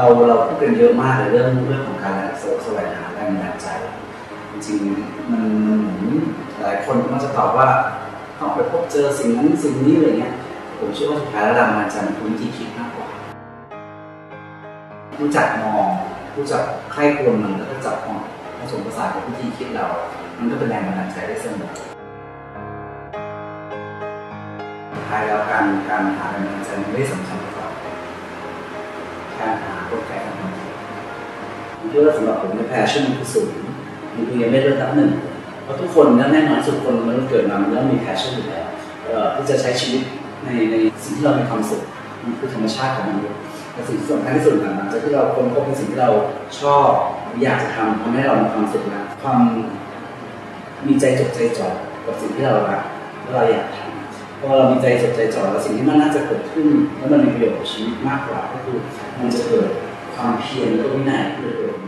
เราเราพูดกันเยอะมากในเรื่องเรื่องของการแสวงหาแรงบันดาลใจ จริงๆมันมันเหมือนหลายคนมักจะตอบว่าต้องไปพบเจอสิ่งนั้นสิ่งนี้อะไรเงี้ยผมเชื่อว่าสุดท้ายแล้วแรงบันดาลใจมันคือวิธีคิดมากกว่า รู้จักมองรู้จักใคร่ครวญมันแล้วก็จับมผสมผสานกับวิธีคิดเรา มันก็เป็นแรงบันดาลใจได้เสมอท้ายแล้วการการหาแรงบันดาลใจมันไม่สำ ดว่าสำหรับผมใน passion มันคือศูนย์มันคือยังไม่เริ่มนับหนึ่งเพราะทุกคนแน่นอนสุดคนมันเกิดมามันต้องมี passion อยู่แล้วที่จะใช้ชีวิตในในสิ่งที่เรามีความสุขมันคือธรรมชาติของมนุษย์แต่สิ่งที่สำคัญที่สุดหลังจากที่เราค้นพบในสิ่งที่เราชอบอยากจะทำทำให้เรามีความสุขนะความมีใจจดใจจ่อกับสิ่งที่เรารักและเราอยากทำพอเรามีใจจดใจจ่อกับสิ่งที่มันน่าจะเกิดขึ้น แล้วมันมีประโยชน์กับชีวิตมากกว่าก็คือมันจะเกิด ความเพียรและก็วินัยที่จะเกิดขึ้น